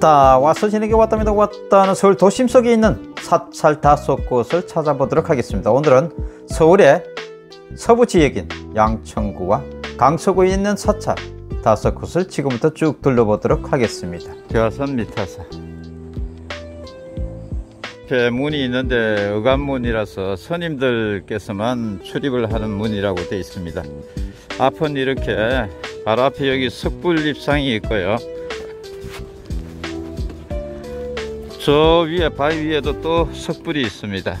왔다 와서 지내게 왔답니다 왔다는 서울 도심 속에 있는 사찰 다섯 곳을 찾아보도록 하겠습니다. 오늘은 서울의 서부 지역인 양천구와 강서구에 있는 사찰 다섯 곳을 지금부터 쭉 둘러보도록 하겠습니다. 교화선 밑에서. 이렇게 문이 있는데 의관문이라서 스님들께서만 출입을 하는 문이라고 되어 있습니다. 앞은 이렇게 바로 앞에 여기 석불립상이 있고요 저 위에 바위 위에도 또 석불이 있습니다.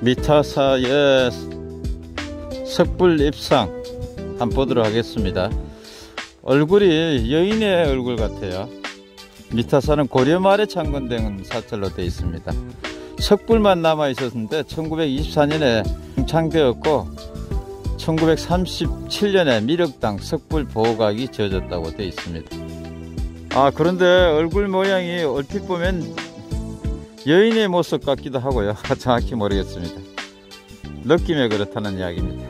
미타사의 석불 입상 한번 보도록 하겠습니다. 얼굴이 여인의 얼굴 같아요. 미타사는 고려 말에 창건된 사찰로 되어 있습니다. 석불만 남아 있었는데 1924년에 창되었고 1937년에 미륵당 석불 보호각이 지어졌다고 되어 있습니다 아 그런데 얼굴 모양이 얼핏 보면 여인의 모습 같기도 하고요. 정확히 모르겠습니다. 느낌에 그렇다는 이야기입니다.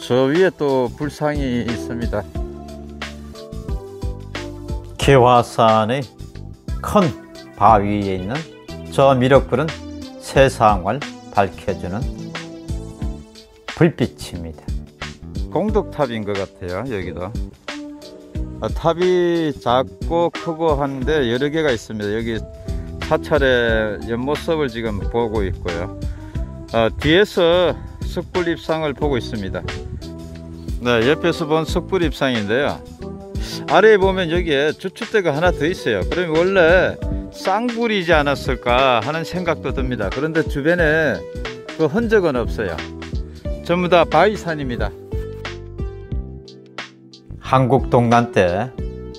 저 위에 또 불상이 있습니다. 개화산의 큰 바위에 있는 저 미륵불은 세상을 밝혀주는 불빛입니다. 공덕탑인 것 같아요 여기도. 아, 탑이 작고 크고 한데 여러 개가 있습니다. 여기 사찰의 옆모습을 지금 보고 있고요. 아, 뒤에서 석불입상을 보고 있습니다. 네 옆에서 본 석불입상인데요. 아래에 보면 여기에 주춧대가 하나 더 있어요. 그러면 원래 쌍불이지 않았을까 하는 생각도 듭니다. 그런데 주변에 그 흔적은 없어요. 전부 다 바위산입니다 한국 동란 때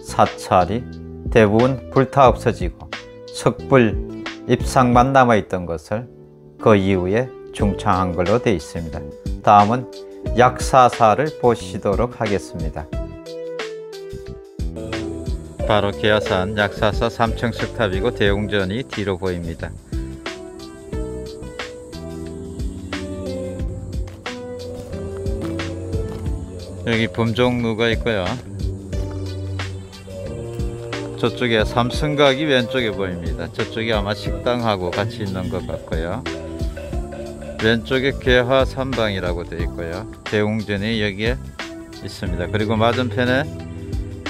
사찰이 대부분 불타 없어지고 석불 입상만 남아있던 것을 그 이후에 중창한 걸로 되어 있습니다. 다음은 약사사를 보시도록 하겠습니다. 바로 계야산 약사사 3층 석탑이고 대웅전이 뒤로 보입니다. 여기 범종루가 있고요. 저쪽에 삼성각이 왼쪽에 보입니다. 저쪽이 아마 식당하고 같이 있는 것 같고요. 왼쪽에 개화 삼방이라고 되어 있고요. 대웅전이 여기에 있습니다. 그리고 맞은편에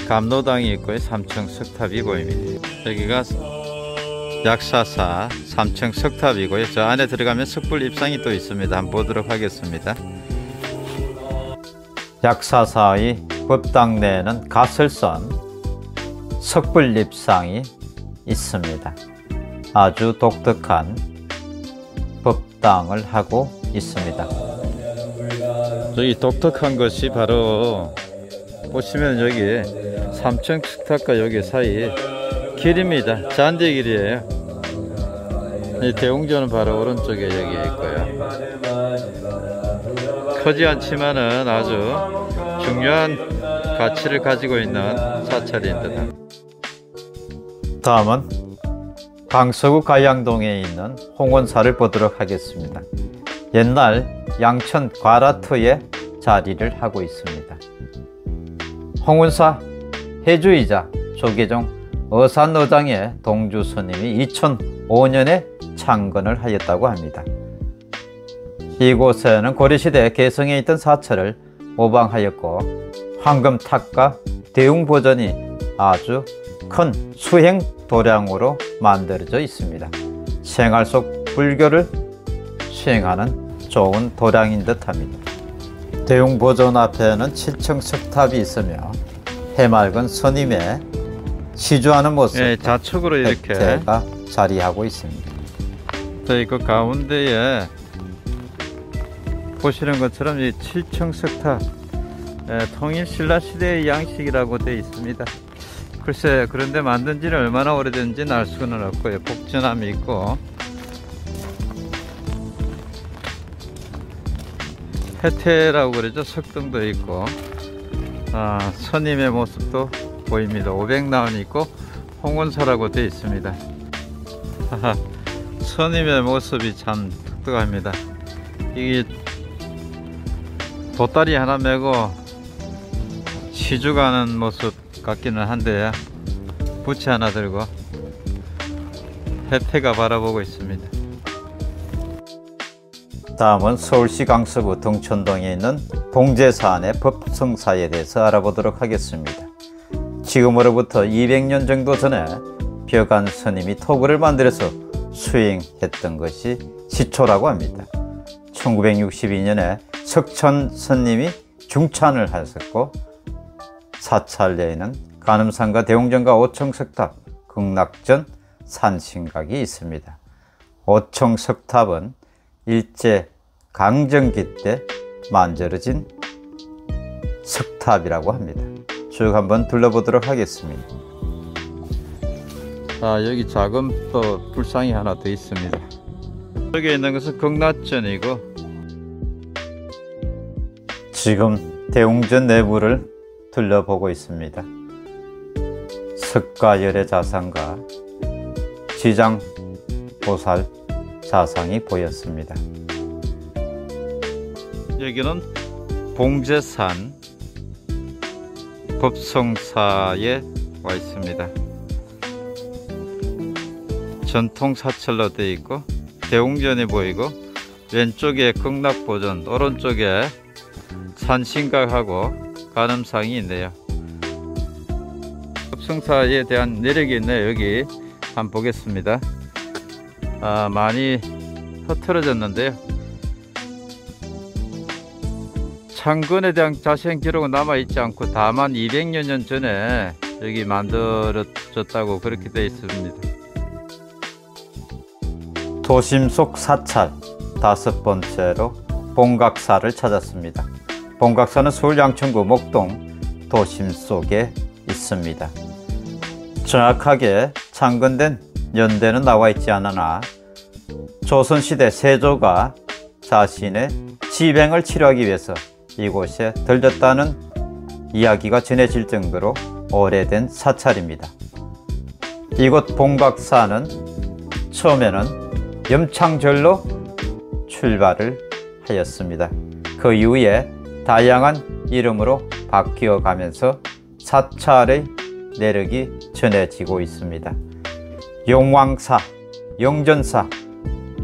감로당이 있고요. 3층 석탑이 보입니다. 여기가 약사사 3층 석탑이고요. 저 안에 들어가면 석불 입상이 또 있습니다. 한번 보도록 하겠습니다 약사사의 법당 내에는 가설선 석불립상이 있습니다. 아주 독특한 법당을 하고 있습니다. 저기 독특한 것이 바로 보시면 여기 3층 식탁과 여기 사이 길입니다. 잔디길이에요. 이 대웅전은 바로 오른쪽에 여기 있고요. 크지 않지만은 아주 중요한 가치를 가지고 있는 사찰인 듯한 다음은 강서구 가양동에 있는 홍원사를 보도록 하겠습니다. 옛날 양천 과라터에 자리를 하고 있습니다. 홍원사 해주이자 조계종 어산어장의 동주 스님이 2005년에 창건을 하였다고 합니다. 이곳에는 고려시대 개성에 있던 사찰을 모방하였고 황금탑과 대웅보전이 아주 큰 수행 도량으로 만들어져 있습니다. 생활 속 불교를 수행하는 좋은 도량인 듯합니다. 대웅보전 앞에는 7층 석탑이 있으며 해맑은 스님의 시주하는 모습 예, 좌측으로 이렇게 가 자리하고 있습니다. 저희 그 가운데에 보시는 것처럼 이 7층 석탑 예, 통일 신라 시대의 양식이라고 되어 있습니다. 글쎄 그런데 만든 지는 얼마나 오래된지는 알 수는 없고요. 복전함이 있고 해태라고 그러죠. 석등도 있고 아, 선임의 모습도 보입니다. 500나원이 있고 홍원사라고 되어 있습니다. 선임의 모습이 참 독특합니다. 이게 보따리 하나 메고 시주 가는 모습 같기는 한데 부채 하나 들고 혜태가 바라보고 있습니다. 다음은 서울시 강서구 동천동에 있는 봉제사안의 법성사에 대해서 알아보도록 하겠습니다. 지금으로부터 200년 정도 전에 벽안 스님이 토구를 만들어서 수행했던 것이 시초라고 합니다. 1962년에 석천 스님이 중찬을 하셨고 사찰내에는 간음산과 대웅전과 오청석탑, 극락전, 산신각이 있습니다. 오청석탑은 일제 강점기 때 만들어진 석탑이라고 합니다. 쭉 한번 둘러보도록 하겠습니다. 아 여기 작은 또 불상이 하나 더 있습니다. 여기 있는 것은 극락전이고 지금 대웅전 내부를 둘러보고 있습니다. 석가열의 자상과 지장 보살 자상이 보였습니다. 여기는 봉제산 법성사에 와 있습니다. 전통 사찰로 되어 있고 대웅전이 보이고 왼쪽에 극락보전 오른쪽에 산신각하고 간음상이 있네요. 법성사에 대한 내력이 있네요. 여기 한번 보겠습니다. 아, 많이 흐트러졌는데요. 창건에 대한 자세한 기록은 남아있지 않고 다만 200여 년 전에 여기 만들어졌다고 그렇게 되어 있습니다. 도심 속 사찰 다섯 번째로 봉각사를 찾았습니다. 봉각사는 서울 양천구 목동 도심 속에 있습니다. 정확하게 창건된 연대는 나와 있지 않으나 조선시대 세조가 자신의 지병을 치료하기 위해서 이곳에 들렸다는 이야기가 전해질 정도로 오래된 사찰입니다. 이곳 봉각사는 처음에는 염창절로 출발을 하였습니다. 그 이후에 다양한 이름으로 바뀌어 가면서 사찰의 내력이 전해지고 있습니다. 용왕사, 영전사,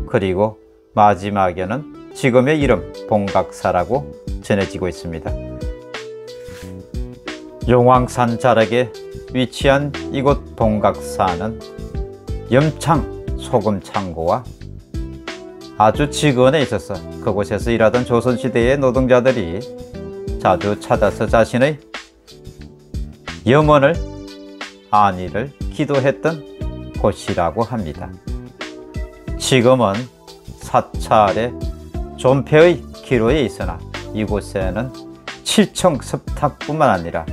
그리고 마지막에는 지금의 이름 봉각사라고 전해지고 있습니다. 용왕산 자락에 위치한 이곳 봉각사는 염창 소금 창고와 아주 지근에 있어서 그곳에서 일하던 조선시대의 노동자들이 자주 찾아서 자신의 염원을 안위를 기도했던 곳이라고 합니다. 지금은 사찰의 존폐의 기로에 있으나 이곳에는 칠청 습탁뿐만 아니라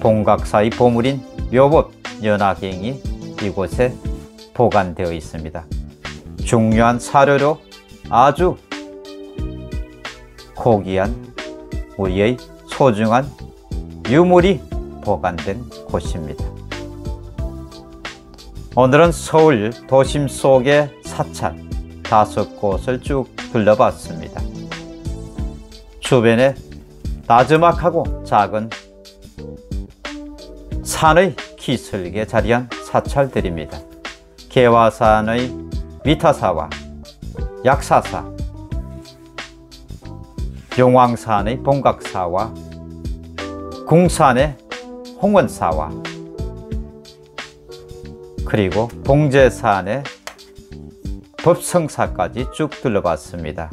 봉각사의 보물인 묘봇 연화경이 이곳에 보관되어 있습니다. 중요한 사료로 아주 고귀한 우리의 소중한 유물이 보관된 곳입니다. 오늘은 서울 도심 속의 사찰 다섯 곳을 쭉 둘러봤습니다. 주변에 나즈막하고 작은 산의 기슭에 자리한 사찰들입니다. 개화산의 미타사와 약사사, 용왕산의 봉각사와 궁산의 홍원사와 그리고 봉제산의 법성사까지 쭉 둘러봤습니다.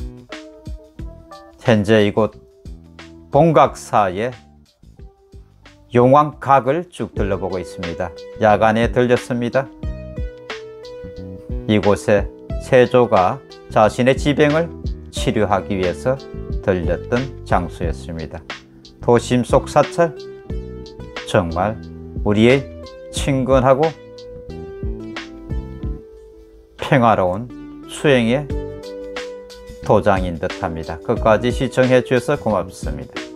현재 이곳 봉각사의 용왕각을 쭉 둘러보고 있습니다. 야간에 들렸습니다. 이곳에 세조가 자신의 지병을 치료하기 위해서 들렸던 장소였습니다. 도심 속 사찰 정말 우리의 친근하고 평화로운 수행의 도장인 듯합니다. 끝까지 시청해 주셔서 고맙습니다.